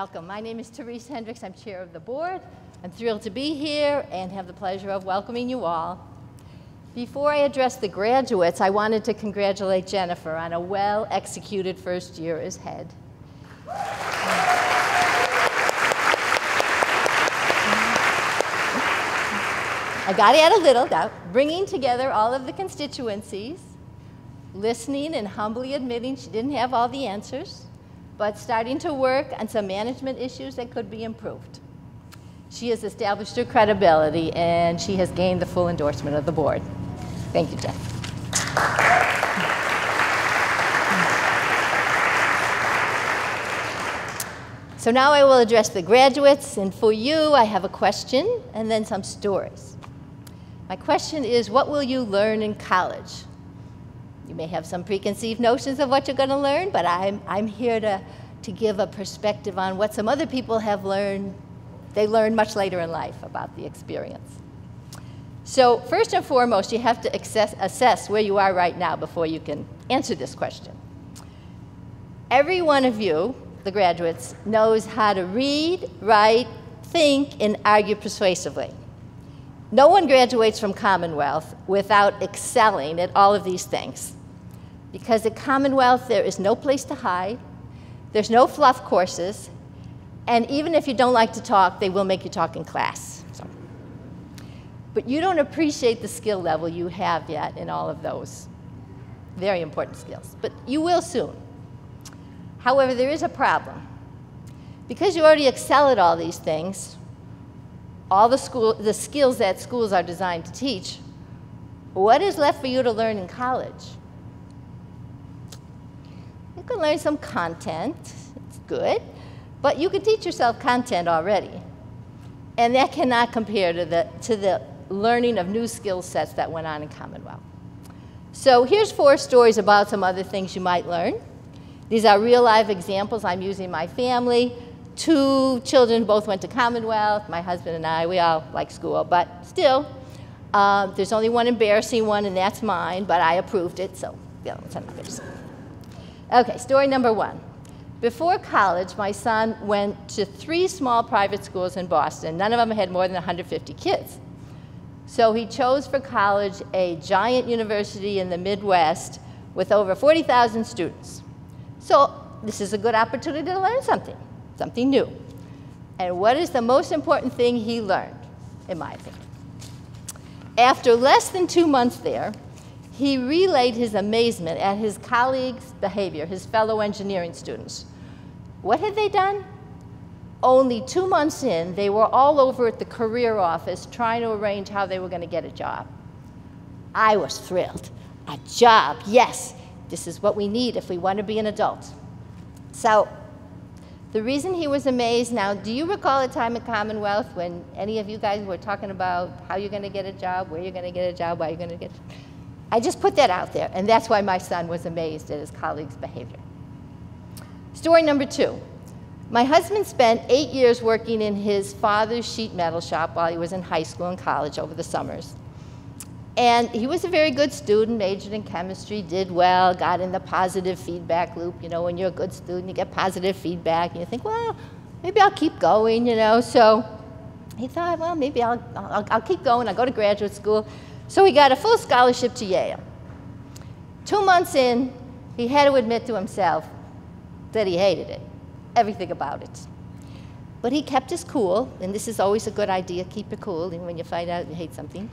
Welcome. My name is Therese Hendricks. I'm chair of the board. I'm thrilled to be here and have the pleasure of welcoming you all. Before I address the graduates, I wanted to congratulate Jennifer on a well executed first year as head. I got to add a little, doubt, bringing together all of the constituencies, listening and humbly admitting she didn't have all the answers, but starting to work on some management issues that could be improved. She has established her credibility and she has gained the full endorsement of the board. Thank you, Jen. So now I will address the graduates, and for you, I have a question and then some stories. My question is, what will you learn in college? You may have some preconceived notions of what you're going to learn, but I'm, I'm here to, to give a perspective on what some other people have learned They learn much later in life about the experience. So first and foremost, you have to access, assess where you are right now before you can answer this question. Every one of you, the graduates, knows how to read, write, think, and argue persuasively. No one graduates from Commonwealth without excelling at all of these things. Because at Commonwealth, there is no place to hide, there's no fluff courses, and even if you don't like to talk, they will make you talk in class. So. But you don't appreciate the skill level you have yet in all of those very important skills. But you will soon. However, there is a problem. Because you already excel at all these things, all the, school, the skills that schools are designed to teach, what is left for you to learn in college? You can learn some content, it's good, but you can teach yourself content already. And that cannot compare to the, to the learning of new skill sets that went on in Commonwealth. So here's four stories about some other things you might learn. These are real life examples I'm using my family two children both went to Commonwealth. My husband and I, we all like school, but still, uh, there's only one embarrassing one, and that's mine, but I approved it, so other one's not Okay, story number one. Before college, my son went to three small private schools in Boston. None of them had more than 150 kids. So he chose for college a giant university in the Midwest with over 40,000 students. So this is a good opportunity to learn something something new. And what is the most important thing he learned, in my opinion? After less than two months there, he relayed his amazement at his colleagues' behavior, his fellow engineering students. What had they done? Only two months in, they were all over at the career office trying to arrange how they were going to get a job. I was thrilled. A job, yes, this is what we need if we want to be an adult. So the reason he was amazed now, do you recall a time at Commonwealth when any of you guys were talking about how you're going to get a job, where you're going to get a job, why you're going to get I just put that out there, and that's why my son was amazed at his colleagues' behavior. Story number two. My husband spent eight years working in his father's sheet metal shop while he was in high school and college over the summers. And he was a very good student, majored in chemistry, did well, got in the positive feedback loop. You know, when you're a good student, you get positive feedback, and you think, well, maybe I'll keep going, you know. So he thought, well, maybe I'll, I'll, I'll keep going. I'll go to graduate school. So he got a full scholarship to Yale. Two months in, he had to admit to himself that he hated it, everything about it. But he kept his cool, and this is always a good idea, keep it cool, when you find out you hate something.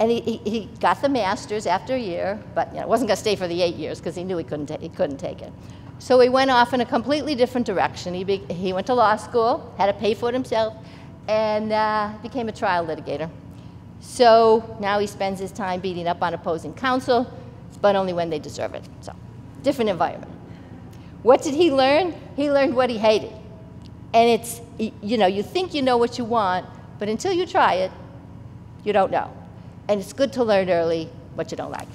And he, he, he, got the master's after a year, but you know, wasn't going to stay for the eight years because he knew he couldn't, he couldn't take it. So he went off in a completely different direction. He, be, he went to law school, had to pay for it himself, and uh, became a trial litigator. So now he spends his time beating up on opposing counsel, but only when they deserve it. So, different environment. What did he learn? He learned what he hated. And it's, you know, you think you know what you want, but until you try it, you don't know and it's good to learn early what you don't like.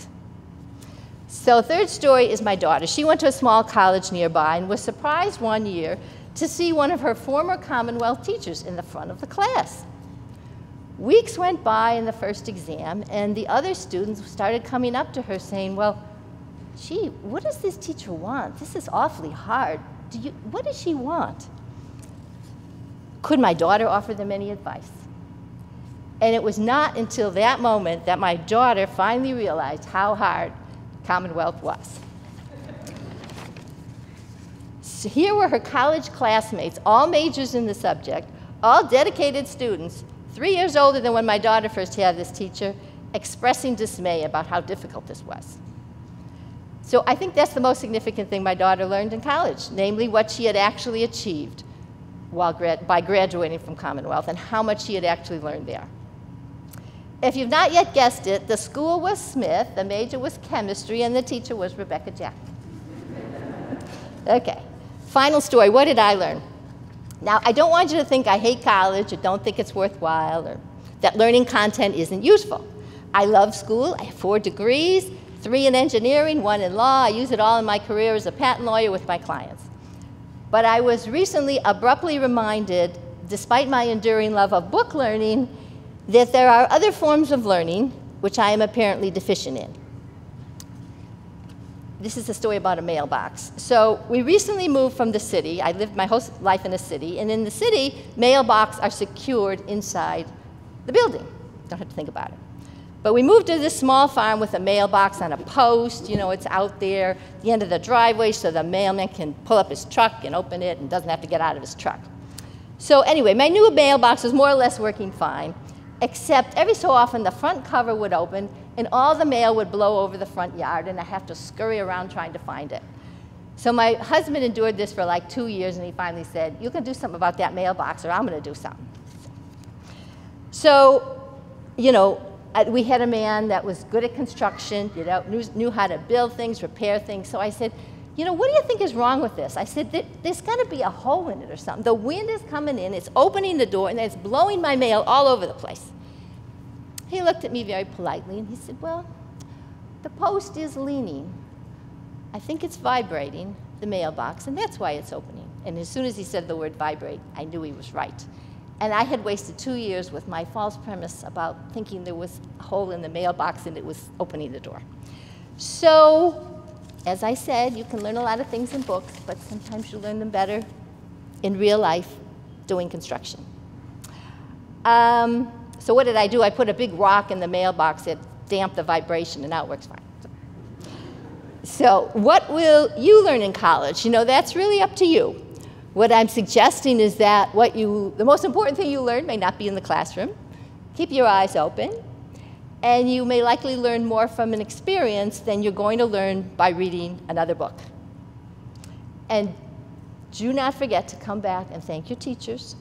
So third story is my daughter. She went to a small college nearby and was surprised one year to see one of her former Commonwealth teachers in the front of the class. Weeks went by in the first exam, and the other students started coming up to her saying, well, gee, what does this teacher want? This is awfully hard. Do you, what does she want? Could my daughter offer them any advice? And it was not until that moment that my daughter finally realized how hard Commonwealth was. So here were her college classmates, all majors in the subject, all dedicated students, three years older than when my daughter first had this teacher, expressing dismay about how difficult this was. So I think that's the most significant thing my daughter learned in college, namely what she had actually achieved while by graduating from Commonwealth and how much she had actually learned there. If you've not yet guessed it, the school was Smith, the major was chemistry, and the teacher was Rebecca Jack. okay, final story. What did I learn? Now, I don't want you to think I hate college or don't think it's worthwhile or that learning content isn't useful. I love school. I have four degrees, three in engineering, one in law. I use it all in my career as a patent lawyer with my clients. But I was recently abruptly reminded despite my enduring love of book learning, that there are other forms of learning which I am apparently deficient in. This is a story about a mailbox. So we recently moved from the city. I lived my whole life in a city, and in the city, mailbox are secured inside the building. Don't have to think about it. But we moved to this small farm with a mailbox on a post. You know, it's out there the end of the driveway so the mailman can pull up his truck and open it and doesn't have to get out of his truck. So, anyway, my new mailbox was more or less working fine, except every so often the front cover would open and all the mail would blow over the front yard and I have to scurry around trying to find it. So, my husband endured this for like two years and he finally said, You can do something about that mailbox or I'm going to do something. So, you know, we had a man that was good at construction, you know, knew, knew how to build things, repair things. So I said, you know, what do you think is wrong with this? I said, there's got to be a hole in it or something. The wind is coming in, it's opening the door, and it's blowing my mail all over the place. He looked at me very politely and he said, well, the post is leaning. I think it's vibrating, the mailbox, and that's why it's opening. And as soon as he said the word vibrate, I knew he was right. And I had wasted two years with my false premise about thinking there was a hole in the mailbox and it was opening the door. So, as I said, you can learn a lot of things in books, but sometimes you learn them better in real life doing construction. Um, so what did I do? I put a big rock in the mailbox that damped the vibration, and now it works fine. So what will you learn in college? You know, that's really up to you. What I'm suggesting is that what you, the most important thing you learn may not be in the classroom. Keep your eyes open, and you may likely learn more from an experience than you're going to learn by reading another book. And do not forget to come back and thank your teachers,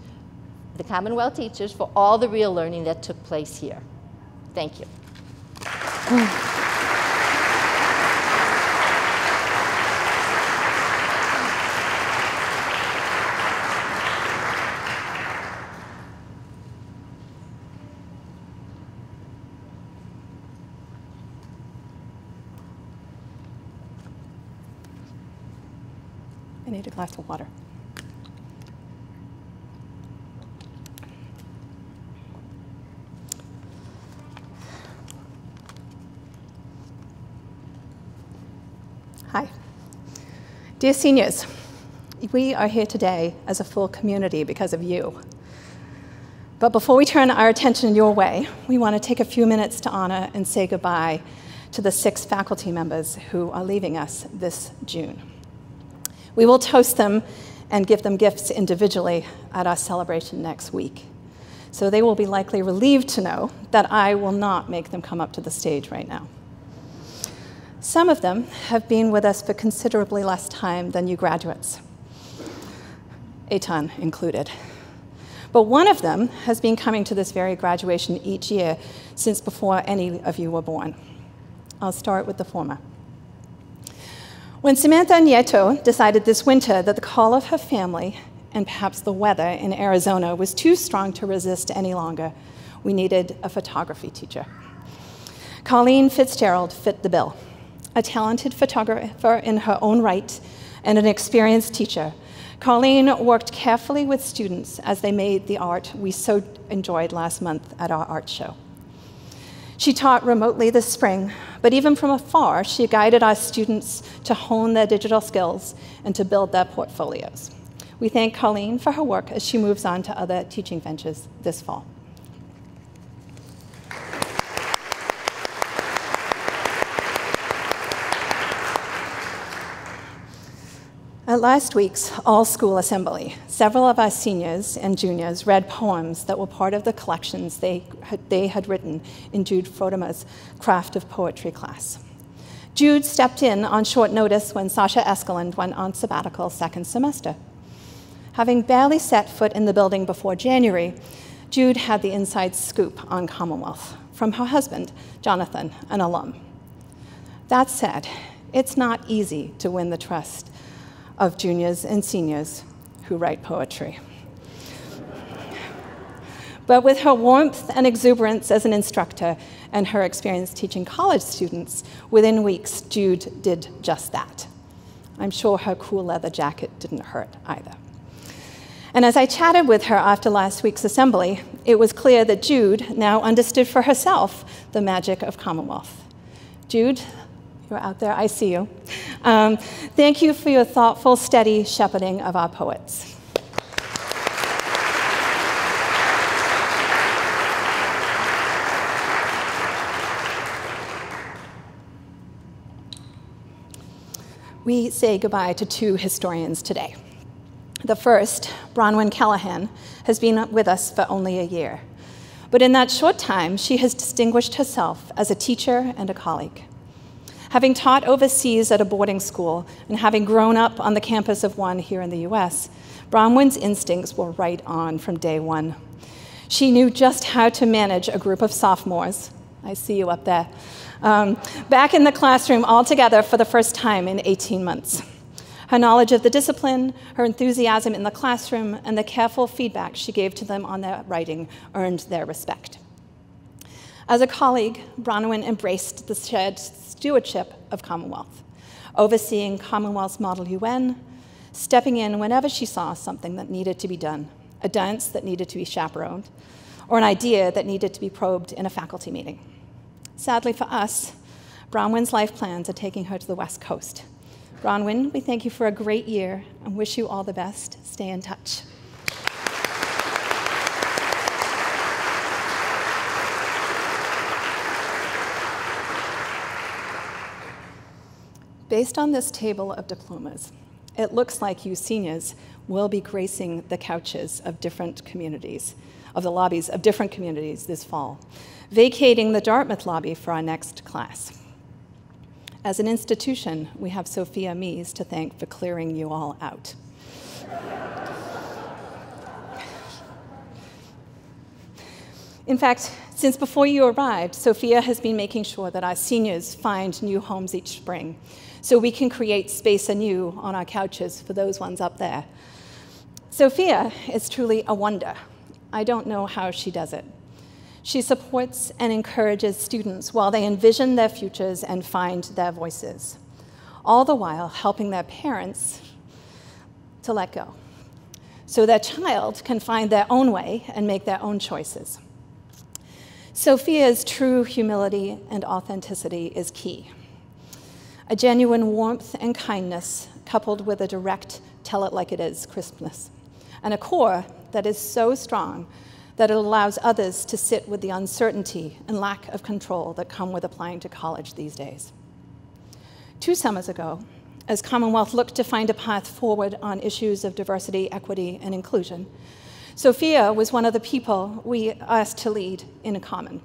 the Commonwealth teachers, for all the real learning that took place here. Thank you. need a glass of water. Hi. Dear seniors, we are here today as a full community because of you. But before we turn our attention your way, we want to take a few minutes to honor and say goodbye to the six faculty members who are leaving us this June. We will toast them and give them gifts individually at our celebration next week. So they will be likely relieved to know that I will not make them come up to the stage right now. Some of them have been with us for considerably less time than you graduates, Eitan included. But one of them has been coming to this very graduation each year since before any of you were born. I'll start with the former. When Samantha Nieto decided this winter that the call of her family and perhaps the weather in Arizona was too strong to resist any longer, we needed a photography teacher. Colleen Fitzgerald fit the bill. A talented photographer in her own right and an experienced teacher, Colleen worked carefully with students as they made the art we so enjoyed last month at our art show. She taught remotely this spring, but even from afar, she guided our students to hone their digital skills and to build their portfolios. We thank Colleen for her work as she moves on to other teaching ventures this fall. At last week's all school assembly, several of our seniors and juniors read poems that were part of the collections they had, they had written in Jude Frodema's Craft of Poetry class. Jude stepped in on short notice when Sasha Eskeland went on sabbatical second semester. Having barely set foot in the building before January, Jude had the inside scoop on Commonwealth from her husband, Jonathan, an alum. That said, it's not easy to win the trust of juniors and seniors who write poetry. But with her warmth and exuberance as an instructor and her experience teaching college students, within weeks, Jude did just that. I'm sure her cool leather jacket didn't hurt either. And as I chatted with her after last week's assembly, it was clear that Jude now understood for herself the magic of Commonwealth. Jude, you're out there, I see you. Um, thank you for your thoughtful, steady shepherding of our poets. We say goodbye to two historians today. The first, Bronwyn Callahan, has been with us for only a year. But in that short time, she has distinguished herself as a teacher and a colleague. Having taught overseas at a boarding school and having grown up on the campus of one here in the US, Bronwyn's instincts were right on from day one. She knew just how to manage a group of sophomores. I see you up there. Um, back in the classroom all together for the first time in 18 months. Her knowledge of the discipline, her enthusiasm in the classroom, and the careful feedback she gave to them on their writing earned their respect. As a colleague, Bronwyn embraced the shared stewardship of Commonwealth, overseeing Commonwealth's Model UN, stepping in whenever she saw something that needed to be done, a dance that needed to be chaperoned, or an idea that needed to be probed in a faculty meeting. Sadly for us, Bronwyn's life plans are taking her to the West Coast, Bronwyn, we thank you for a great year and wish you all the best. Stay in touch. Based on this table of diplomas, it looks like you seniors will be gracing the couches of different communities, of the lobbies of different communities this fall, vacating the Dartmouth lobby for our next class. As an institution, we have Sophia Mies to thank for clearing you all out. In fact, since before you arrived, Sophia has been making sure that our seniors find new homes each spring so we can create space anew on our couches for those ones up there. Sophia is truly a wonder. I don't know how she does it. She supports and encourages students while they envision their futures and find their voices, all the while helping their parents to let go so their child can find their own way and make their own choices. Sophia's true humility and authenticity is key. A genuine warmth and kindness coupled with a direct, tell it like it is crispness, and a core that is so strong that it allows others to sit with the uncertainty and lack of control that come with applying to college these days. Two summers ago, as Commonwealth looked to find a path forward on issues of diversity, equity, and inclusion, Sophia was one of the people we asked to lead in a common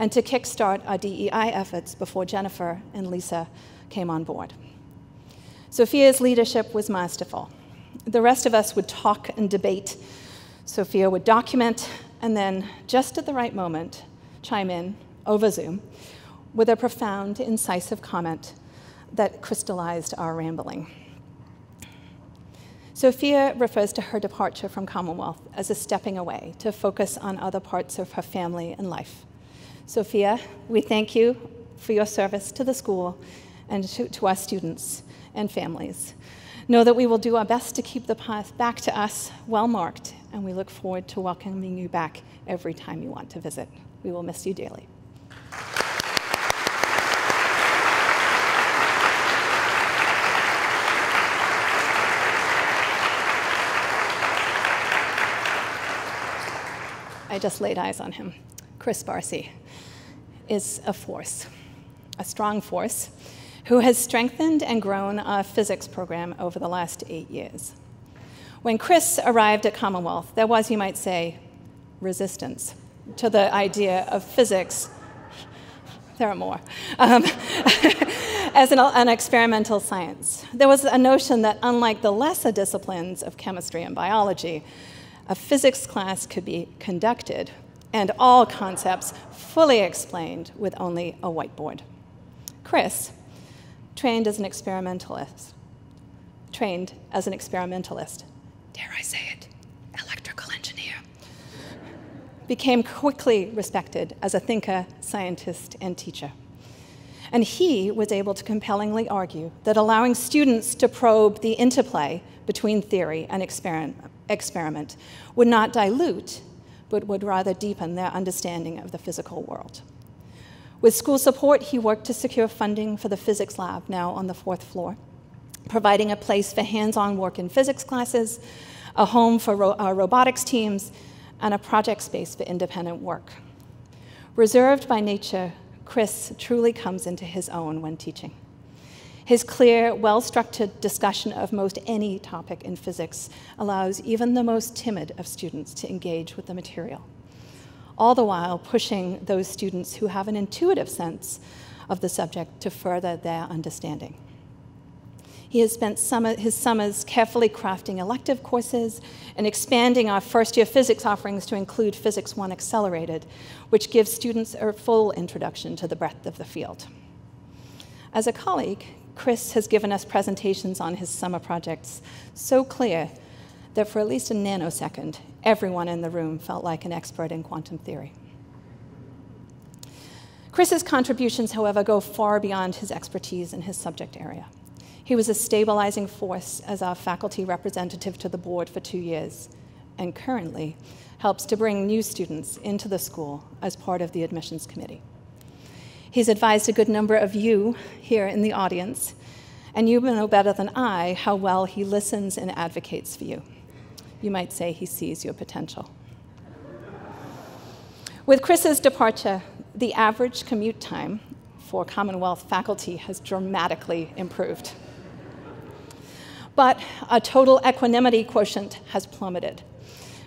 and to kickstart our DEI efforts before Jennifer and Lisa came on board. Sophia's leadership was masterful. The rest of us would talk and debate. Sophia would document and then, just at the right moment, chime in over Zoom with a profound, incisive comment that crystallized our rambling. Sophia refers to her departure from Commonwealth as a stepping away to focus on other parts of her family and life. Sophia, we thank you for your service to the school and to, to our students and families. Know that we will do our best to keep the path back to us well marked, and we look forward to welcoming you back every time you want to visit. We will miss you dearly. I just laid eyes on him. Chris Barcy is a force, a strong force who has strengthened and grown our physics program over the last eight years. When Chris arrived at Commonwealth, there was, you might say, resistance to the idea of physics. There are more. Um, as an, an, experimental science. There was a notion that, unlike the lesser disciplines of chemistry and biology, a physics class could be conducted and all concepts fully explained with only a whiteboard. Chris trained as an experimentalist. Trained as an experimentalist. Dare I say it? Electrical engineer. Became quickly respected as a thinker, scientist, and teacher. And he was able to compellingly argue that allowing students to probe the interplay between theory and experiment, experiment would not dilute, but would rather deepen their understanding of the physical world. With school support, he worked to secure funding for the physics lab, now on the fourth floor, providing a place for hands on work in physics classes, a home for ro- uh, robotics teams, and a project space for independent work. Reserved by nature, Chris truly comes into his own when teaching. His clear, well structured discussion of most any topic in physics allows even the most timid of students to engage with the material, all the while pushing those students who have an intuitive sense of the subject to further their understanding. He has spent summer, his summers carefully crafting elective courses and expanding our first year physics offerings to include Physics 1 Accelerated, which gives students a full introduction to the breadth of the field. As a colleague, Chris has given us presentations on his summer projects so clear that for at least a nanosecond, everyone in the room felt like an expert in quantum theory. Chris's contributions, however, go far beyond his expertise in his subject area. He was a stabilizing force as our faculty representative to the board for two years, and currently helps to bring new students into the school as part of the admissions committee. He's advised a good number of you here in the audience, and you know better than I how well he listens and advocates for you. You might say he sees your potential. With Chris's departure, the average commute time for Commonwealth faculty has dramatically improved but a total equanimity quotient has plummeted.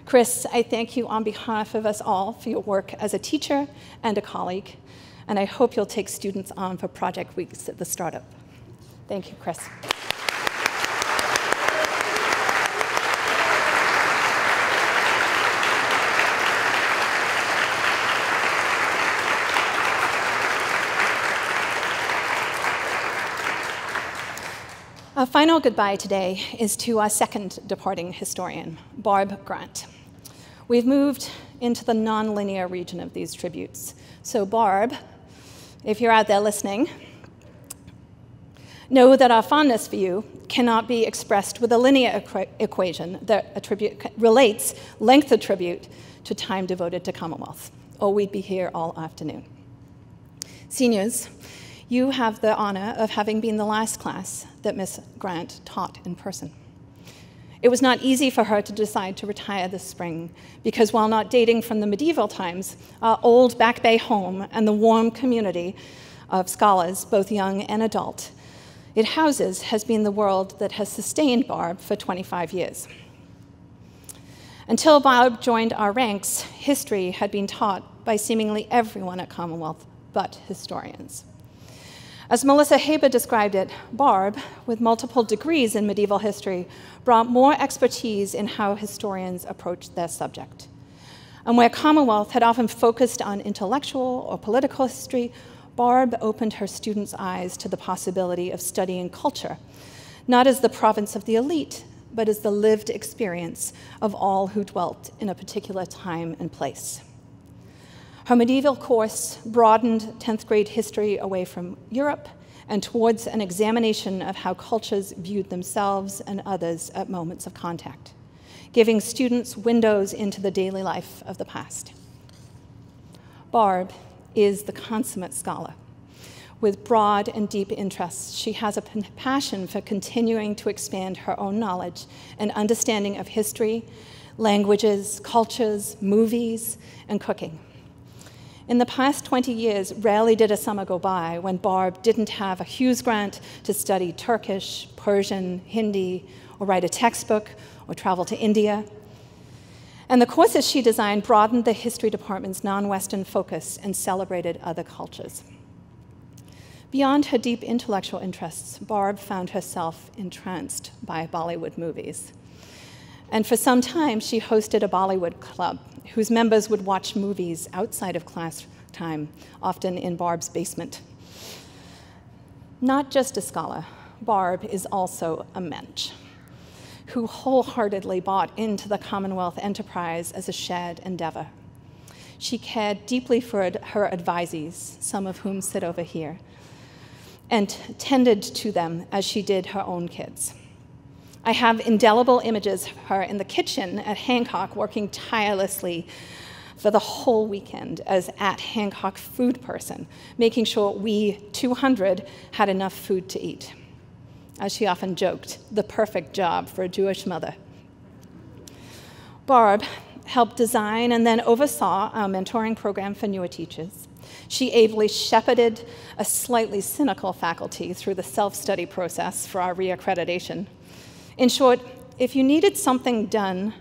Chris, I thank you on behalf of us all for your work as a teacher and a colleague, and I hope you'll take students on for project weeks at the startup. Thank you, Chris. Our final goodbye today is to our second departing historian, Barb Grant. We've moved into the nonlinear region of these tributes. So, Barb, if you're out there listening, know that our fondness for you cannot be expressed with a linear equ- equation that attribute, relates length of tribute to time devoted to Commonwealth, or we'd be here all afternoon. Seniors, you have the honor of having been the last class that Miss Grant taught in person. It was not easy for her to decide to retire this spring because while not dating from the medieval times, our old Back Bay home and the warm community of scholars, both young and adult, it houses has been the world that has sustained Barb for 25 years. Until Barb joined our ranks, history had been taught by seemingly everyone at Commonwealth but historians. As Melissa Haber described it, Barb, with multiple degrees in medieval history, brought more expertise in how historians approached their subject. And where Commonwealth had often focused on intellectual or political history, Barb opened her students' eyes to the possibility of studying culture, not as the province of the elite, but as the lived experience of all who dwelt in a particular time and place. Her medieval course broadened 10th grade history away from Europe and towards an examination of how cultures viewed themselves and others at moments of contact, giving students windows into the daily life of the past. Barb is the consummate scholar. With broad and deep interests, she has a passion for continuing to expand her own knowledge and understanding of history, languages, cultures, movies, and cooking. In the past 20 years, rarely did a summer go by when Barb didn't have a Hughes grant to study Turkish, Persian, Hindi, or write a textbook, or travel to India. And the courses she designed broadened the history department's non Western focus and celebrated other cultures. Beyond her deep intellectual interests, Barb found herself entranced by Bollywood movies. And for some time, she hosted a Bollywood club whose members would watch movies outside of class time, often in Barb's basement. Not just a scholar, Barb is also a mensch who wholeheartedly bought into the Commonwealth enterprise as a shared endeavor. She cared deeply for her advisees, some of whom sit over here, and tended to them as she did her own kids. I have indelible images of her in the kitchen at Hancock working tirelessly for the whole weekend as at Hancock food person, making sure we 200 had enough food to eat. As she often joked, the perfect job for a Jewish mother. Barb helped design and then oversaw our mentoring program for newer teachers. She ably shepherded a slightly cynical faculty through the self study process for our reaccreditation. In short, if you needed something done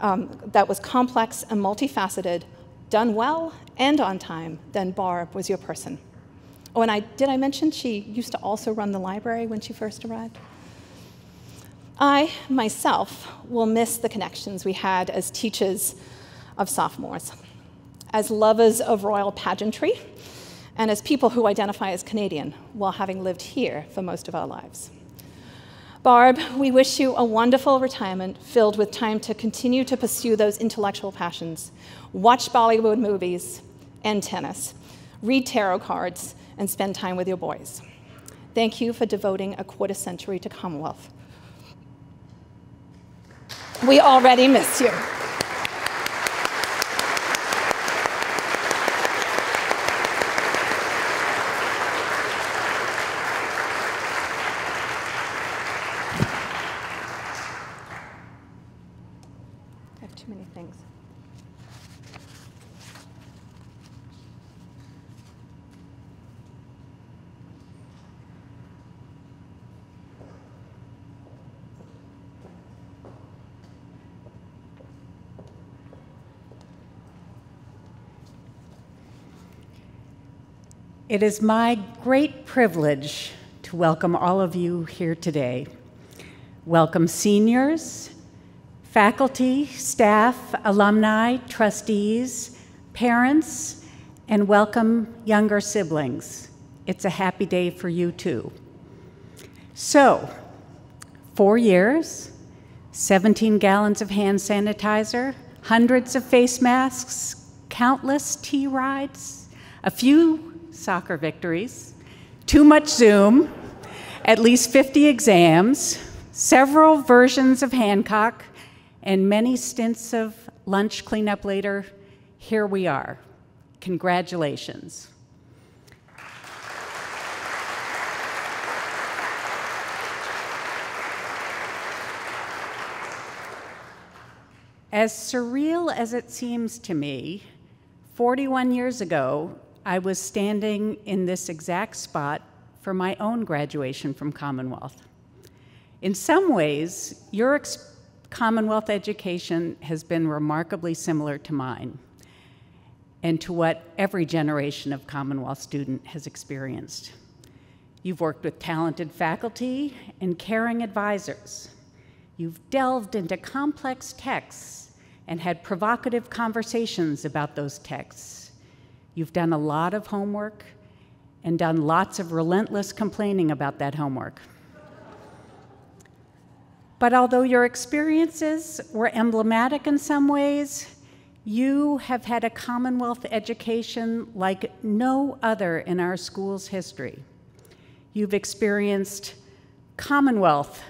um, that was complex and multifaceted, done well and on time, then Barb was your person. Oh, and I, did I mention she used to also run the library when she first arrived? I, myself, will miss the connections we had as teachers of sophomores, as lovers of royal pageantry, and as people who identify as Canadian while having lived here for most of our lives. Barb, we wish you a wonderful retirement filled with time to continue to pursue those intellectual passions, watch Bollywood movies and tennis, read tarot cards, and spend time with your boys. Thank you for devoting a quarter century to Commonwealth. We already miss you. I have too many things. It is my great privilege to welcome all of you here today. Welcome seniors, faculty, staff, alumni, trustees, parents, and welcome younger siblings. It's a happy day for you too. So, four years, 17 gallons of hand sanitizer, hundreds of face masks, countless tea rides, a few soccer victories, too much Zoom, at least 50 exams, several versions of Hancock, and many stints of lunch cleanup later. Here we are. Congratulations. As surreal as it seems to me, 41 years ago, I was standing in this exact spot for my own graduation from Commonwealth. In some ways, your Commonwealth education has been remarkably similar to mine and to what every generation of Commonwealth student has experienced. You've worked with talented faculty and caring advisors. You've delved into complex texts and had provocative conversations about those texts. You've done a lot of homework and done lots of relentless complaining about that homework. But although your experiences were emblematic in some ways, you have had a Commonwealth education like no other in our school's history. You've experienced Commonwealth,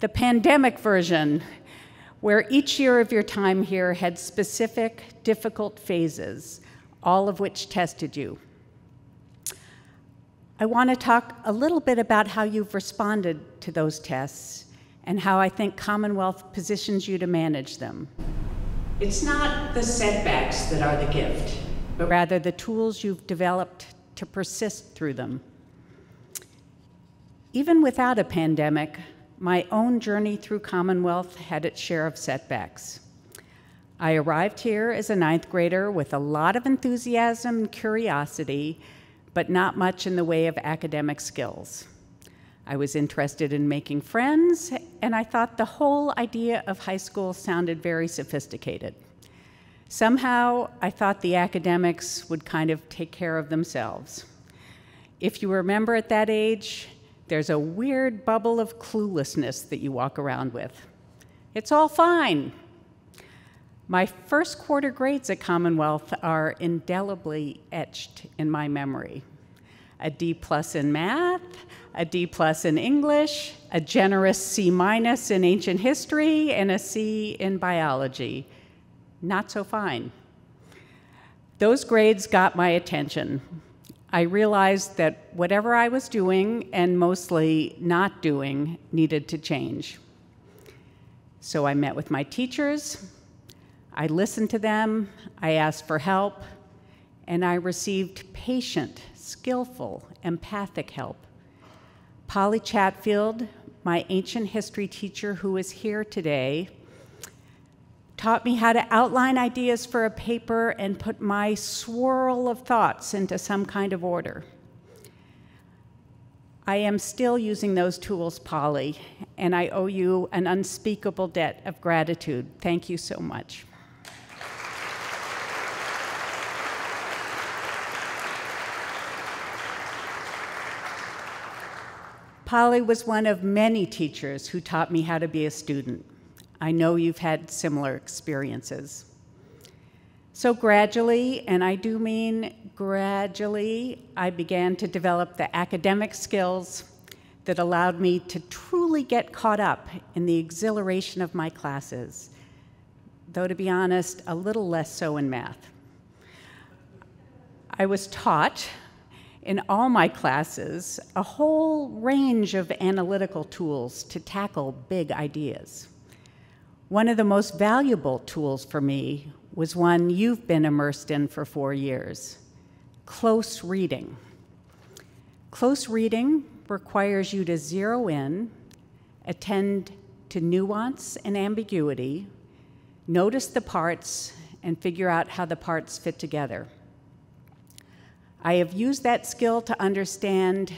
the pandemic version, where each year of your time here had specific, difficult phases, all of which tested you. I want to talk a little bit about how you've responded to those tests and how I think Commonwealth positions you to manage them. It's not the setbacks that are the gift, but rather the tools you've developed to persist through them. Even without a pandemic, my own journey through Commonwealth had its share of setbacks. I arrived here as a ninth grader with a lot of enthusiasm and curiosity, but not much in the way of academic skills. I was interested in making friends, and I thought the whole idea of high school sounded very sophisticated. Somehow, I thought the academics would kind of take care of themselves. If you remember at that age, there's a weird bubble of cluelessness that you walk around with. It's all fine. My first quarter grades at Commonwealth are indelibly etched in my memory. a D plus in math, a D plus in English, a generous C minus in ancient history, and a C in biology. Not so fine. Those grades got my attention. I realized that whatever I was doing, and mostly not doing, needed to change. So I met with my teachers, I listened to them, I asked for help, and I received patient, skillful, empathic help. Polly Chatfield, my ancient history teacher who is here today, taught me how to outline ideas for a paper and put my swirl of thoughts into some kind of order. I am still using those tools, Polly, and I owe you an unspeakable debt of gratitude. Thank you so much. Polly was one of many teachers who taught me how to be a student. I know you've had similar experiences. So, gradually, and I do mean gradually, I began to develop the academic skills that allowed me to truly get caught up in the exhilaration of my classes, though, to be honest, a little less so in math. I was taught in all my classes a whole range of analytical tools to tackle big ideas. One of the most valuable tools for me was one you've been immersed in for four years close reading. Close reading requires you to zero in, attend to nuance and ambiguity, notice the parts, and figure out how the parts fit together. I have used that skill to understand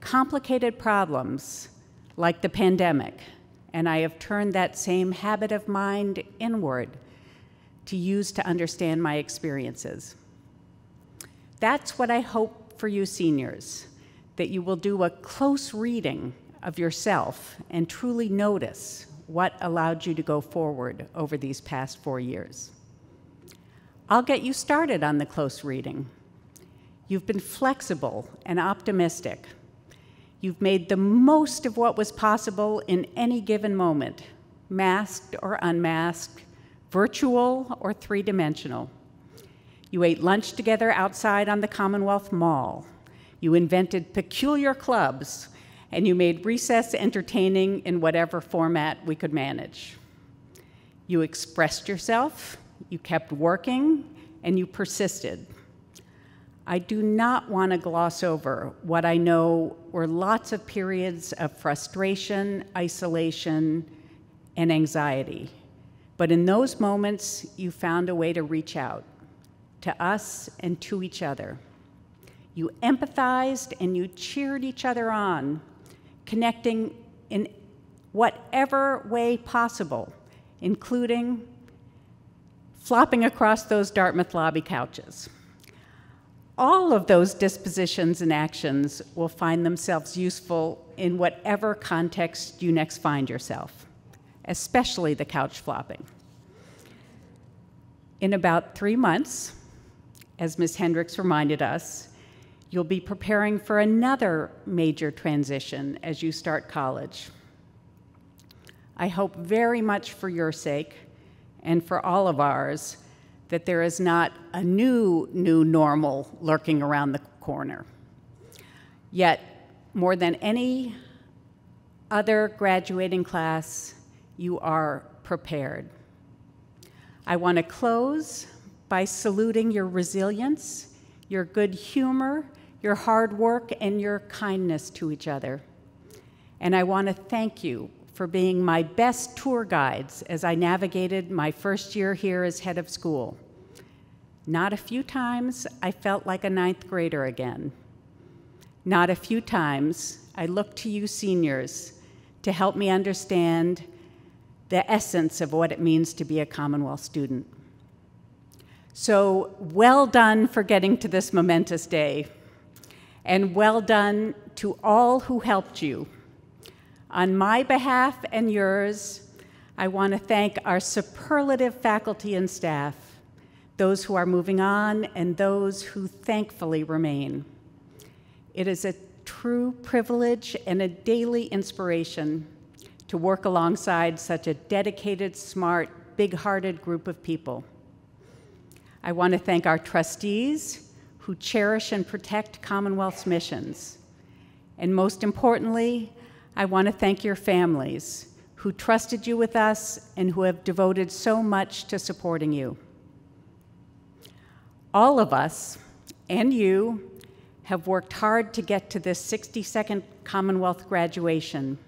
complicated problems like the pandemic, and I have turned that same habit of mind inward to use to understand my experiences. That's what I hope for you seniors, that you will do a close reading of yourself and truly notice what allowed you to go forward over these past four years. I'll get you started on the close reading. You've been flexible and optimistic. You've made the most of what was possible in any given moment, masked or unmasked, virtual or three dimensional. You ate lunch together outside on the Commonwealth Mall. You invented peculiar clubs, and you made recess entertaining in whatever format we could manage. You expressed yourself, you kept working, and you persisted. I do not want to gloss over what I know were lots of periods of frustration, isolation, and anxiety. But in those moments, you found a way to reach out to us and to each other. You empathized and you cheered each other on, connecting in whatever way possible, including flopping across those Dartmouth lobby couches all of those dispositions and actions will find themselves useful in whatever context you next find yourself, especially the couch flopping. In about three months, as Ms. Hendricks reminded us, you'll be preparing for another major transition as you start college. I hope very much for your sake and for all of ours that there is not a new, new normal lurking around the corner. Yet, more than any other graduating class, you are prepared. I want to close by saluting your resilience, your good humor, your hard work, and your kindness to each other. And I want to thank you for being my best tour guides as I navigated my first year here as head of school. Not a few times I felt like a ninth grader again. Not a few times I looked to you seniors to help me understand the essence of what it means to be a Commonwealth student. So, well done for getting to this momentous day, and well done to all who helped you. On my behalf and yours, I want to thank our superlative faculty and staff, those who are moving on, and those who thankfully remain. It is a true privilege and a daily inspiration to work alongside such a dedicated, smart, big hearted group of people. I want to thank our trustees who cherish and protect Commonwealth's missions. And most importantly, I want to thank your families who trusted you with us and who have devoted so much to supporting you. All of us, and you, have worked hard to get to this 62nd Commonwealth graduation.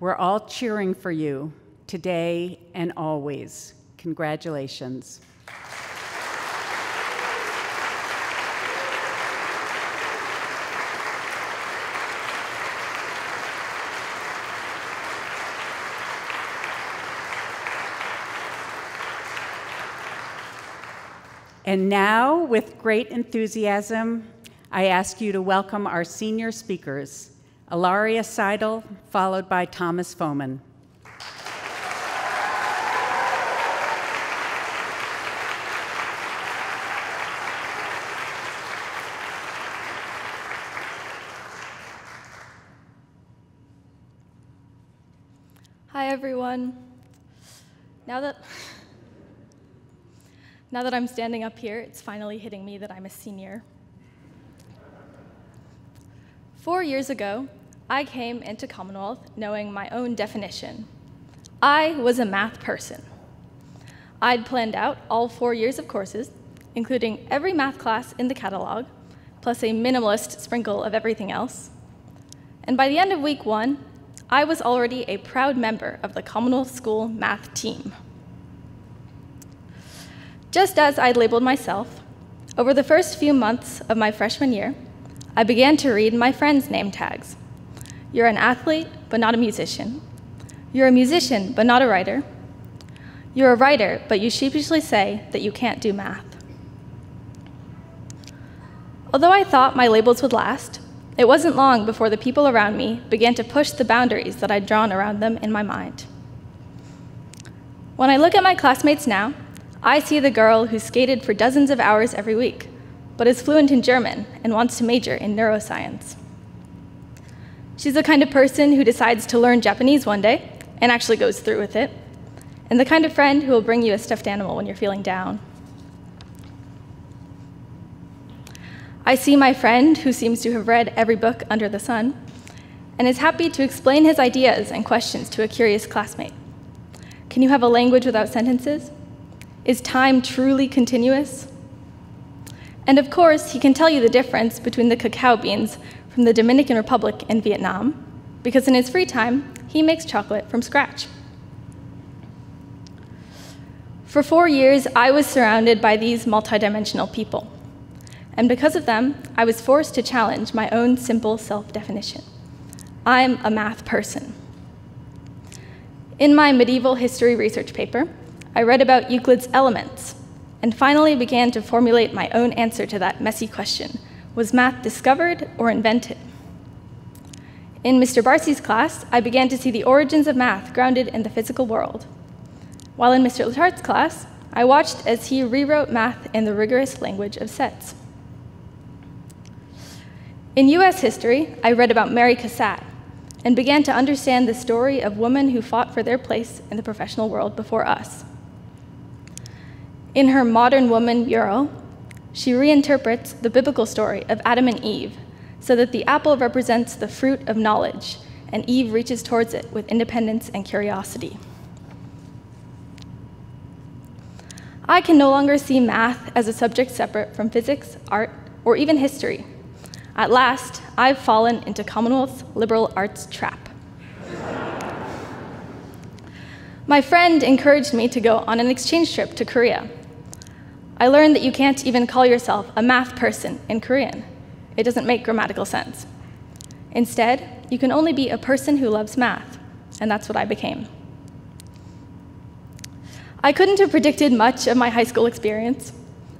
We're all cheering for you today and always. Congratulations. And now, with great enthusiasm, I ask you to welcome our senior speakers, Ilaria Seidel, followed by Thomas Fomin. Hi, everyone. Now that now that I'm standing up here, it's finally hitting me that I'm a senior. Four years ago, I came into Commonwealth knowing my own definition. I was a math person. I'd planned out all four years of courses, including every math class in the catalog, plus a minimalist sprinkle of everything else. And by the end of week one, I was already a proud member of the Commonwealth School math team. Just as I'd labeled myself, over the first few months of my freshman year, I began to read my friends' name tags. You're an athlete, but not a musician. You're a musician, but not a writer. You're a writer, but you sheepishly say that you can't do math. Although I thought my labels would last, it wasn't long before the people around me began to push the boundaries that I'd drawn around them in my mind. When I look at my classmates now, I see the girl who skated for dozens of hours every week, but is fluent in German and wants to major in neuroscience. She's the kind of person who decides to learn Japanese one day and actually goes through with it, and the kind of friend who will bring you a stuffed animal when you're feeling down. I see my friend who seems to have read every book under the sun and is happy to explain his ideas and questions to a curious classmate. Can you have a language without sentences? Is time truly continuous? And of course, he can tell you the difference between the cacao beans from the Dominican Republic and Vietnam, because in his free time, he makes chocolate from scratch. For four years, I was surrounded by these multidimensional people. And because of them, I was forced to challenge my own simple self definition I'm a math person. In my medieval history research paper, I read about Euclid's elements and finally began to formulate my own answer to that messy question Was math discovered or invented? In Mr. Barcy's class, I began to see the origins of math grounded in the physical world. While in Mr. Letarte's class, I watched as he rewrote math in the rigorous language of sets. In US history, I read about Mary Cassatt and began to understand the story of women who fought for their place in the professional world before us. In her Modern Woman mural, she reinterprets the biblical story of Adam and Eve so that the apple represents the fruit of knowledge and Eve reaches towards it with independence and curiosity. I can no longer see math as a subject separate from physics, art, or even history. At last, I've fallen into Commonwealth's liberal arts trap. My friend encouraged me to go on an exchange trip to Korea I learned that you can't even call yourself a math person in Korean. It doesn't make grammatical sense. Instead, you can only be a person who loves math, and that's what I became. I couldn't have predicted much of my high school experience,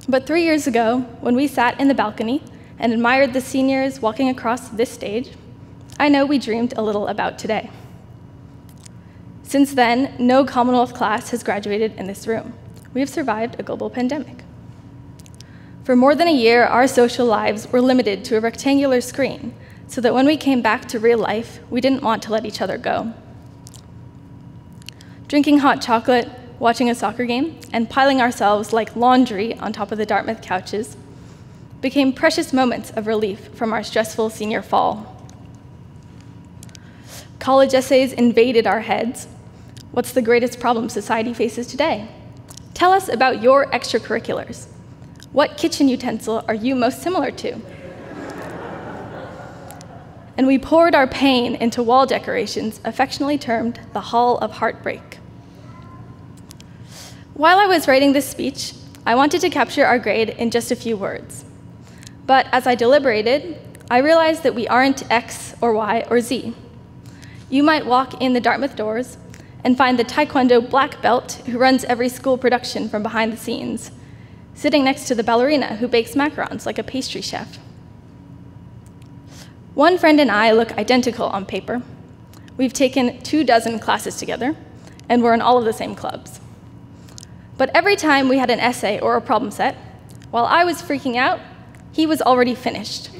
but three years ago, when we sat in the balcony and admired the seniors walking across this stage, I know we dreamed a little about today. Since then, no Commonwealth class has graduated in this room. We have survived a global pandemic. For more than a year, our social lives were limited to a rectangular screen, so that when we came back to real life, we didn't want to let each other go. Drinking hot chocolate, watching a soccer game, and piling ourselves like laundry on top of the Dartmouth couches became precious moments of relief from our stressful senior fall. College essays invaded our heads. What's the greatest problem society faces today? Tell us about your extracurriculars. What kitchen utensil are you most similar to? And we poured our pain into wall decorations, affectionately termed the Hall of Heartbreak. While I was writing this speech, I wanted to capture our grade in just a few words. But as I deliberated, I realized that we aren't X or Y or Z. You might walk in the Dartmouth doors and find the Taekwondo black belt who runs every school production from behind the scenes, sitting next to the ballerina who bakes macarons like a pastry chef. One friend and I look identical on paper. We've taken two dozen classes together, and we're in all of the same clubs. But every time we had an essay or a problem set, while I was freaking out, he was already finished.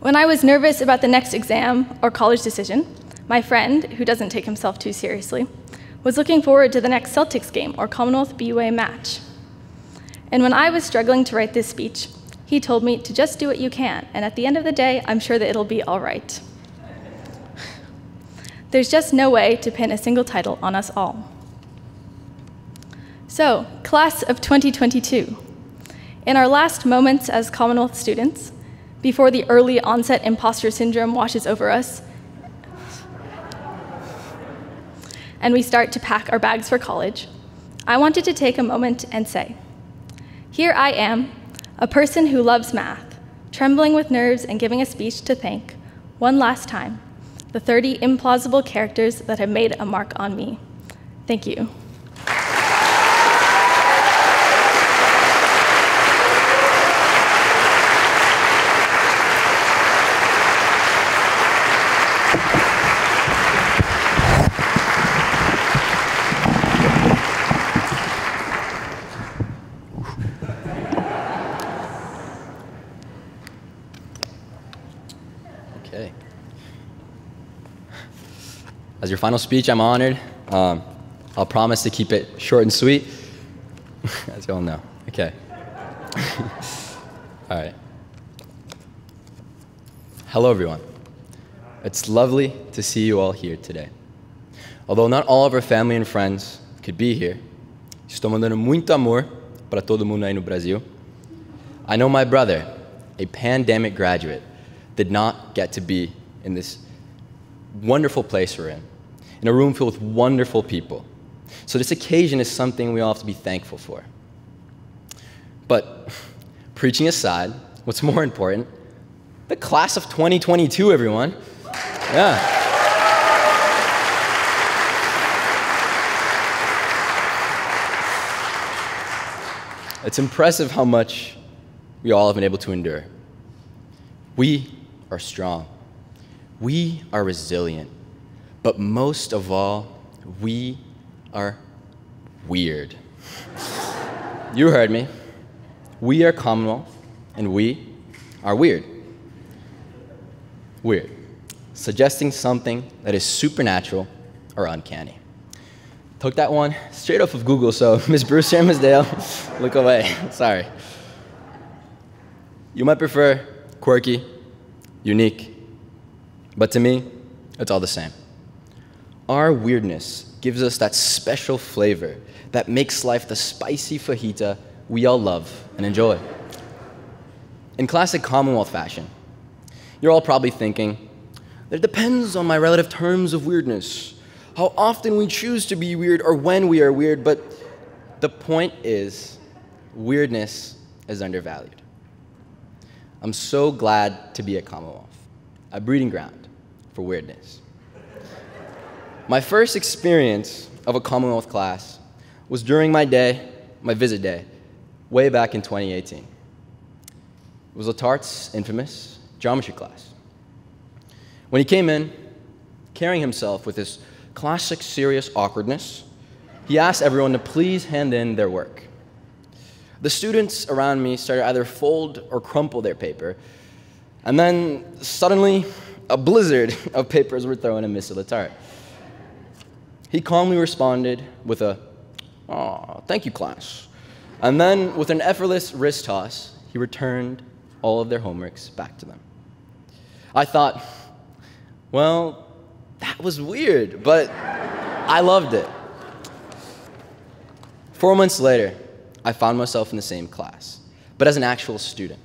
When I was nervous about the next exam or college decision, my friend, who doesn't take himself too seriously, was looking forward to the next Celtics game or Commonwealth BUA match. And when I was struggling to write this speech, he told me to just do what you can, and at the end of the day, I'm sure that it'll be all right. There's just no way to pin a single title on us all. So, class of 2022. In our last moments as Commonwealth students, before the early onset imposter syndrome washes over us, and we start to pack our bags for college, I wanted to take a moment and say, Here I am, a person who loves math, trembling with nerves and giving a speech to thank, one last time, the 30 implausible characters that have made a mark on me. Thank you. Okay. As your final speech, I'm honored. Um, I'll promise to keep it short and sweet, as you all know. Okay. all right. Hello, everyone. It's lovely to see you all here today. Although not all of our family and friends could be here, estou mandando muito amor para todo mundo aí no Brasil. I know my brother, a pandemic graduate, did not get to be in this wonderful place we're in, in a room filled with wonderful people. So, this occasion is something we all have to be thankful for. But, preaching aside, what's more important? The class of 2022, everyone. Yeah. It's impressive how much we all have been able to endure. We are strong. We are resilient. But most of all, we are weird. you heard me. We are Commonwealth, and we are weird. Weird. Suggesting something that is supernatural or uncanny. Took that one straight off of Google, so Miss Bruce Ramsdale, look away. Sorry. You might prefer quirky, unique, but to me, it's all the same. Our weirdness gives us that special flavor that makes life the spicy fajita we all love and enjoy. In classic Commonwealth fashion, you're all probably thinking, it depends on my relative terms of weirdness, how often we choose to be weird or when we are weird, but the point is, weirdness is undervalued. I'm so glad to be at Commonwealth, a breeding ground for weirdness. My first experience of a Commonwealth class was during my day, my visit day, way back in 2018. It was Letarte's infamous geometry class. When he came in, carrying himself with his classic serious awkwardness, he asked everyone to please hand in their work. The students around me started either fold or crumple their paper, and then suddenly a blizzard of papers were thrown at Mr. Letarte. He calmly responded with a, "Aw, thank you, class. And then, with an effortless wrist toss, he returned all of their homeworks back to them. I thought, well, that was weird, but I loved it. Four months later, I found myself in the same class, but as an actual student.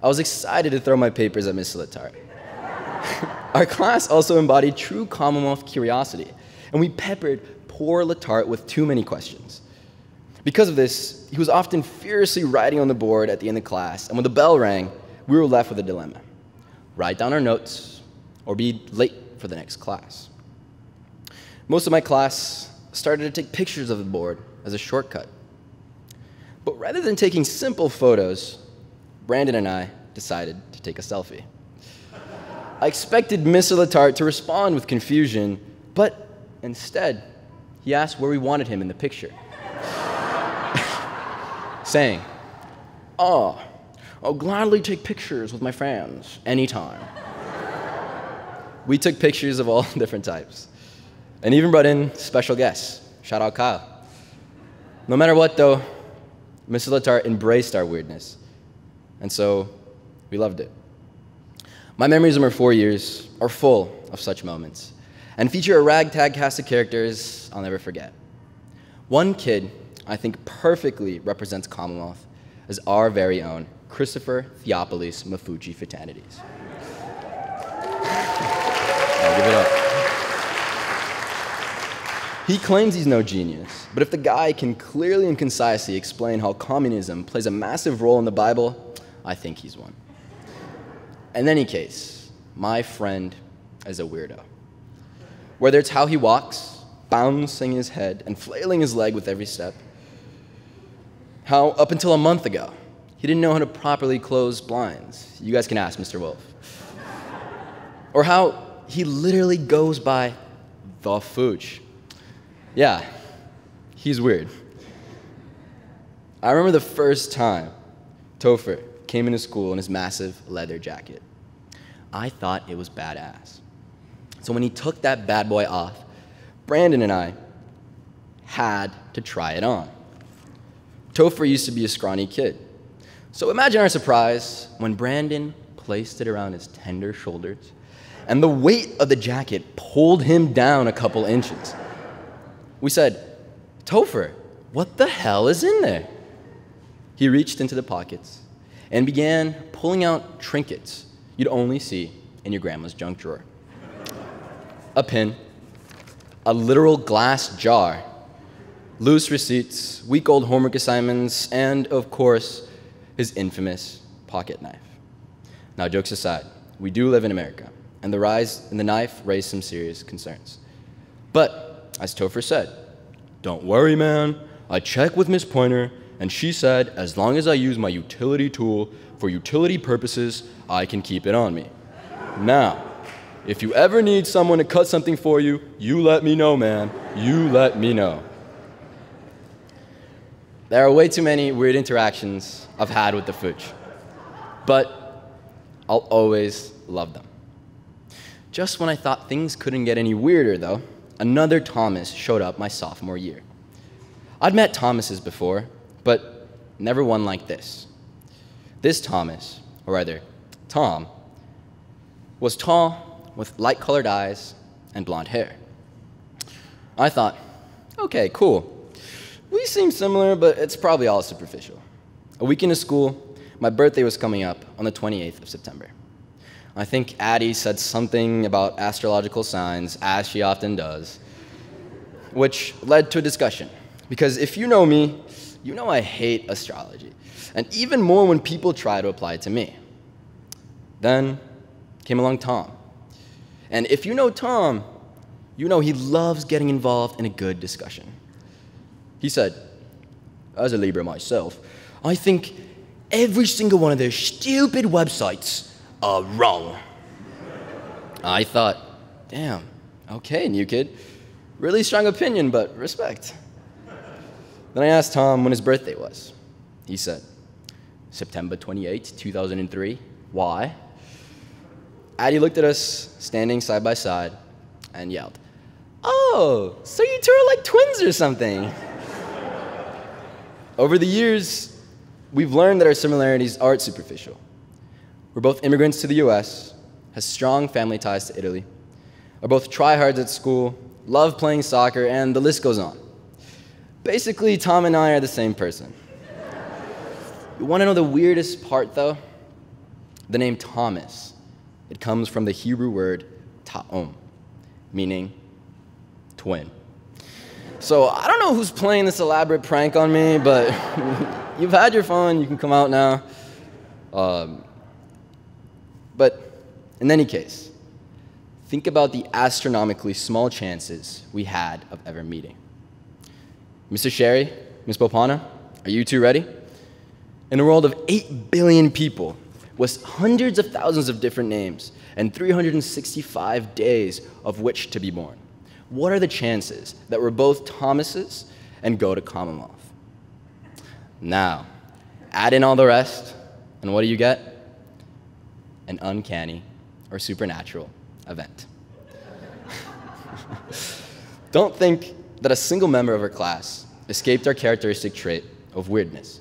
I was excited to throw my papers at Miss Letarte. Our class also embodied true Commonwealth curiosity, and we peppered poor Letarte with too many questions. Because of this, he was often furiously writing on the board at the end of class, and when the bell rang, we were left with a dilemma write down our notes or be late for the next class. Most of my class started to take pictures of the board as a shortcut. But rather than taking simple photos, Brandon and I decided to take a selfie. I expected Mr. Letarte to respond with confusion, but instead, he asked where we wanted him in the picture saying, Oh, I'll gladly take pictures with my fans anytime. we took pictures of all different types and even brought in special guests. Shout out Kyle. No matter what, though, Mr. Letarte embraced our weirdness, and so we loved it. My memories of my four years are full of such moments and feature a ragtag cast of characters I'll never forget. One kid I think perfectly represents Commonwealth as our very own Christopher Theopolis Mafucci Fratanides. I'll give it up. He claims he's no genius, but if the guy can clearly and concisely explain how communism plays a massive role in the Bible, I think he's one. In any case, my friend is a weirdo. Whether it's how he walks, bouncing his head and flailing his leg with every step, how up until a month ago, he didn't know how to properly close blinds. You guys can ask Mr. Wolf. or how he literally goes by the Fooch. Yeah, he's weird. I remember the first time Topher came into school in his massive leather jacket. I thought it was badass. So when he took that bad boy off, Brandon and I had to try it on. Topher used to be a scrawny kid. So imagine our surprise when Brandon placed it around his tender shoulders, and the weight of the jacket pulled him down a couple inches. We said, Topher, what the hell is in there? He reached into the pockets and began pulling out trinkets you'd only see in your grandma's junk drawer a pin, a literal glass jar loose receipts, week old homework assignments, and of course, his infamous pocket knife. Now, jokes aside, we do live in America, and the rise in the knife raised some serious concerns. But, as Topher said, don't worry, man. I checked with Miss Pointer, and she said as long as I use my utility tool for utility purposes, I can keep it on me. Now, if you ever need someone to cut something for you, you let me know, man. You let me know. There are way too many weird interactions I've had with the Fooch, but I'll always love them. Just when I thought things couldn't get any weirder, though, another Thomas showed up my sophomore year. I'd met Thomases before, but never one like this. This Thomas, or rather, Tom, was tall with light colored eyes and blonde hair. I thought, okay, cool. We seem similar, but it's probably all superficial. A week into school, my birthday was coming up on the 28th of September. I think Addie said something about astrological signs, as she often does, which led to a discussion. Because if you know me, you know I hate astrology, and even more when people try to apply it to me. Then came along Tom. And if you know Tom, you know he loves getting involved in a good discussion. He said, As a Libra myself, I think every single one of their stupid websites are wrong. I thought, damn, okay, new kid. Really strong opinion, but respect. Then I asked Tom when his birthday was. he said. September 28, 2003. Why? Addie looked at us, standing side by side, and yelled, Oh, so you two are like twins or something. Over the years, we've learned that our similarities aren't superficial. We're both immigrants to the US, has strong family ties to Italy, are both tryhards at school, love playing soccer, and the list goes on. Basically, Tom and I are the same person. you want to know the weirdest part, though? The name Thomas. It comes from the Hebrew word ta'om, meaning twin. So I don't know who's playing this elaborate prank on me, but you've had your fun. You can come out now. Um, but in any case, think about the astronomically small chances we had of ever meeting. Mr. Sherry, Ms. Bopana, are you two ready? In a world of 8 billion people, with hundreds of thousands of different names and 365 days of which to be born, what are the chances that we're both Thomases and go to Commonwealth? Now, add in all the rest, and what do you get? An uncanny or supernatural event. Don't think that a single member of our class escaped our characteristic trait of weirdness,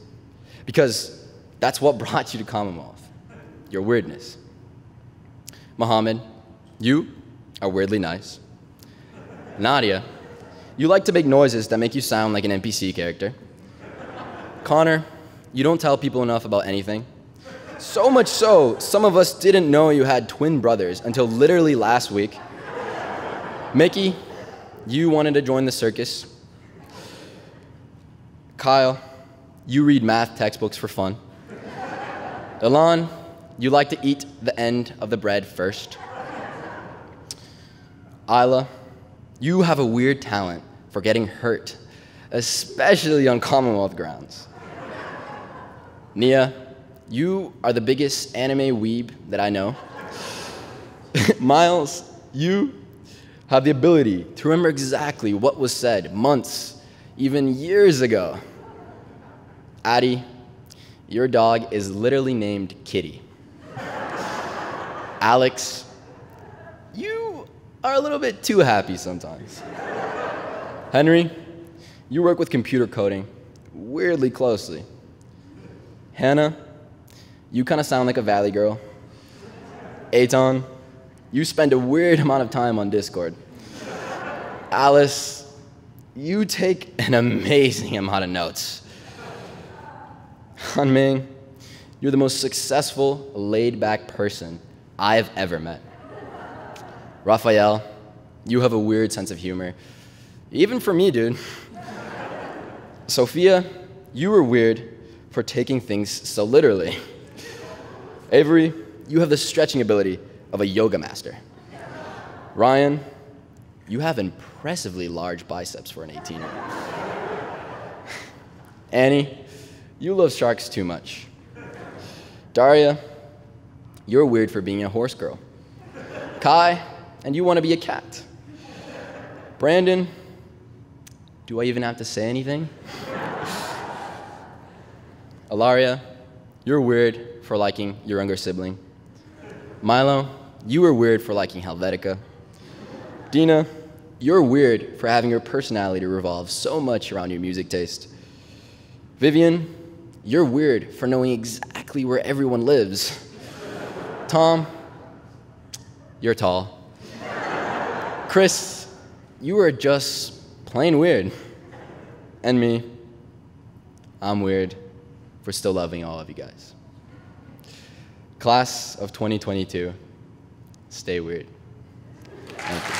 because that's what brought you to Commonwealth your weirdness. Mohammed, you are weirdly nice. Nadia, you like to make noises that make you sound like an NPC character. Connor, you don't tell people enough about anything. So much so, some of us didn't know you had twin brothers until literally last week. Mickey, you wanted to join the circus. Kyle, you read math textbooks for fun. Elon, you like to eat the end of the bread first. Isla, you have a weird talent for getting hurt, especially on Commonwealth grounds. Nia, you are the biggest anime weeb that I know. Miles, you have the ability to remember exactly what was said months, even years ago. Addie, your dog is literally named Kitty. Alex, you are a little bit too happy sometimes. Henry, you work with computer coding weirdly closely. Hannah, you kind of sound like a valley girl. Eitan, you spend a weird amount of time on Discord. Alice, you take an amazing amount of notes. Hanming, you're the most successful, laid back person I've ever met. Raphael, you have a weird sense of humor. Even for me, dude. Sophia, you were weird for taking things so literally. Avery, you have the stretching ability of a yoga master. Ryan, you have impressively large biceps for an 18 year old. Annie, you love sharks too much. Daria, you're weird for being a horse girl. Kai, and you want to be a cat. Brandon, do I even have to say anything? Ilaria, you're weird for liking your younger sibling. Milo, you were weird for liking Helvetica. Dina, you're weird for having your personality revolve so much around your music taste. Vivian, you're weird for knowing exactly where everyone lives. Tom, you're tall. Chris, you are just plain weird. And me, I'm weird for still loving all of you guys. Class of 2022, stay weird. Thank you.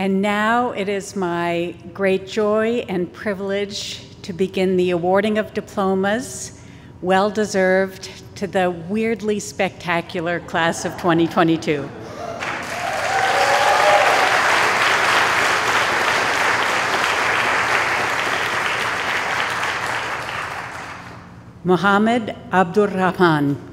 And now it is my great joy and privilege to begin the awarding of diplomas, well deserved, to the weirdly spectacular class of 2022. Mohammed Abdurrahman.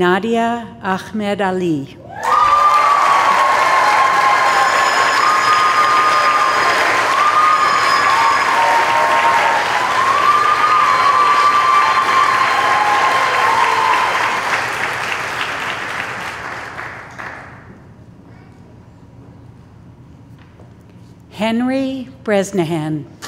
Nadia Ahmed Ali. Henry Bresnahan.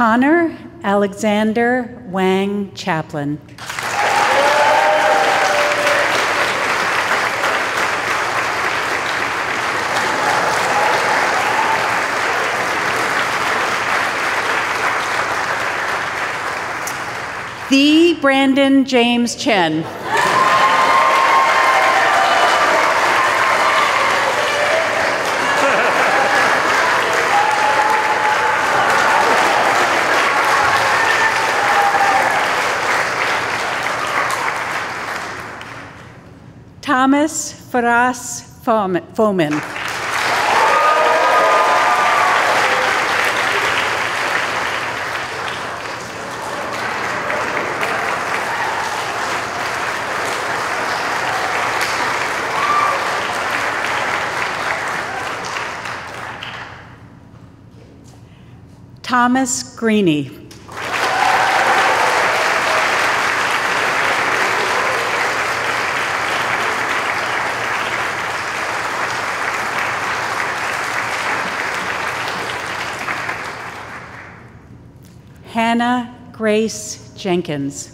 Connor Alexander Wang Chaplin. The Brandon James Chen. Thomas Faras Fomin. Thomas Greeny. Hannah Grace Jenkins.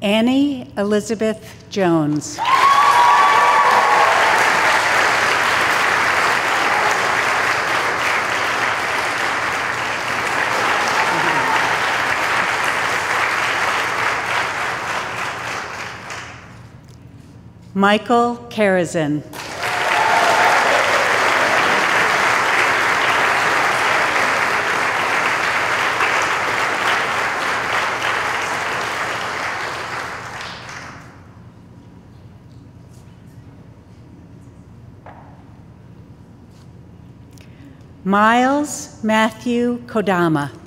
Annie Elizabeth Jones. Michael Karazin. Miles Matthew Kodama.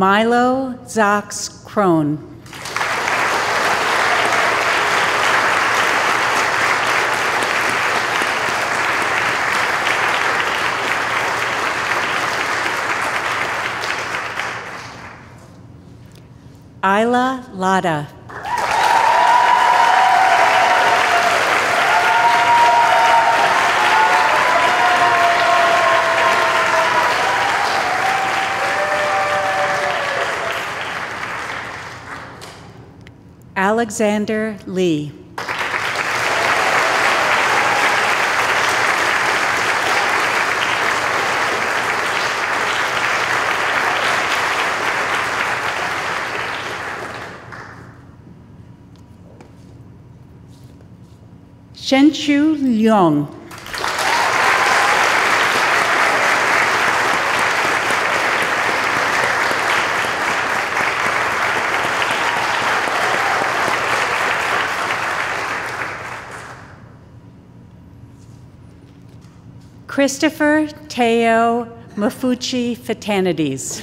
Milo Zox Crone. Isla Lada. Alexander Lee. Shenshu Leong. Christopher Teo Mafuchi Fatanides.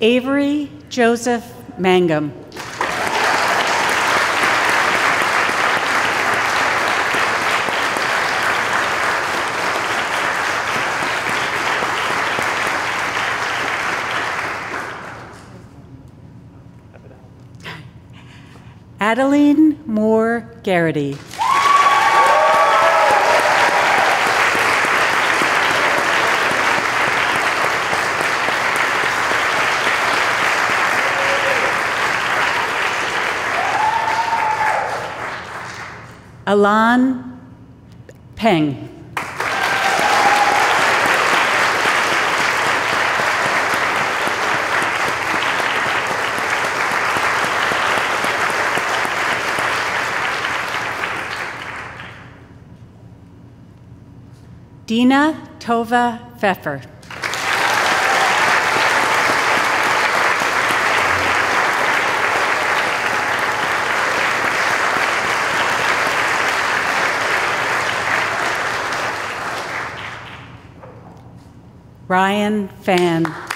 Avery Joseph Mangum. Garrity. Alan Peng. Dina Tova Pfeffer. Ryan Fan.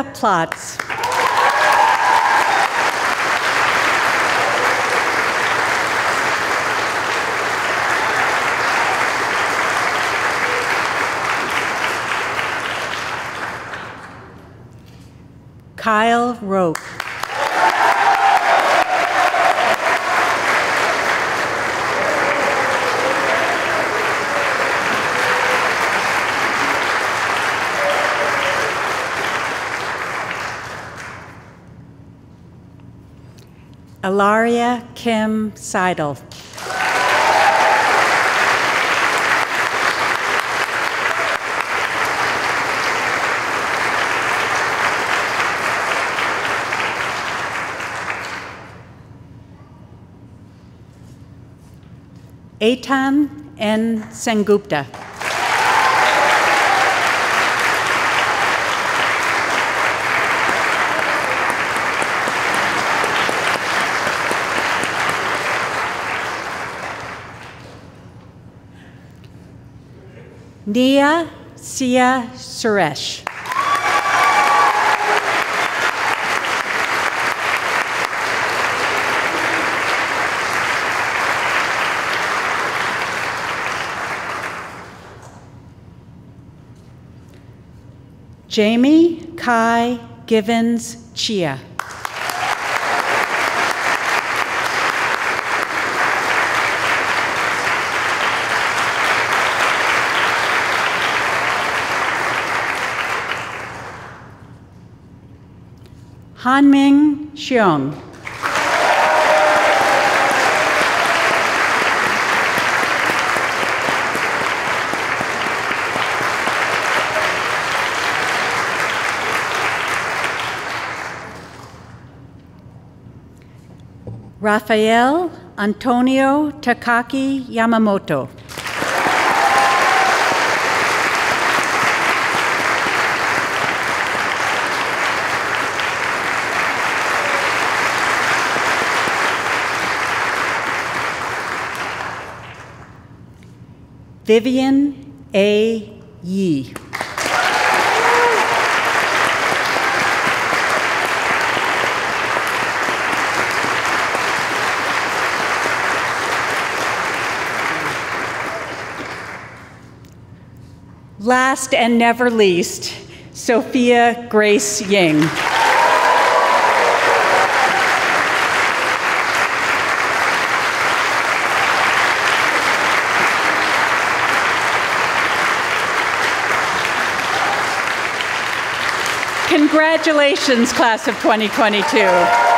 Daria Plotz. Kyle Rope. Ilaria Kim Seidel. Eitan N. Sengupta. Nia Sia Suresh. Jamie Kai Givens Chia. Hanming Xiong. Rafael Antonio Takaki Yamamoto. Vivian A. Yee. Last and never least, Sophia Grace Ying. Congratulations, class of 2022.